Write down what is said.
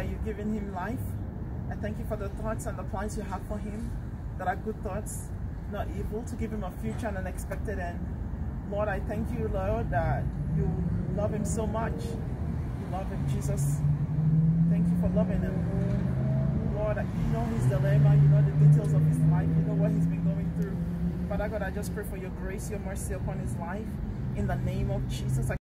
that you've given him life. I thank you for the thoughts and the plans you have for him that are good thoughts, not evil, to give him a future and an expected end. Lord, I thank you, Lord, that you love him so much. You love him, Jesus. Thank you for loving him. Lord, you know his dilemma, you know the details of his life, you know what he's been going through. Father God, I just pray for your grace, your mercy upon his life. In the name of Jesus, I